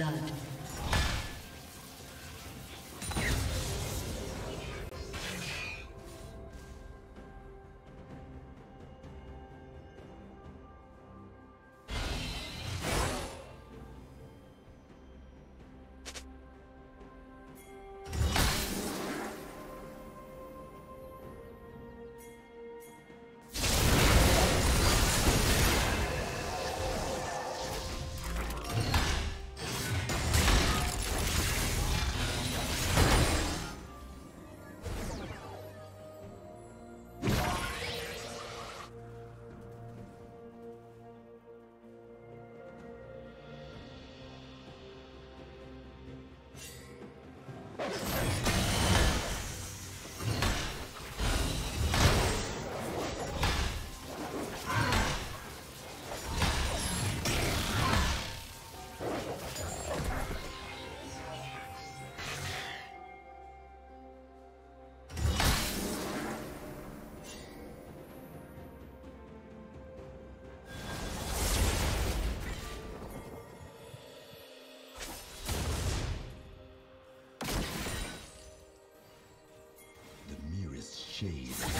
Blood. Shade.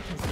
Team's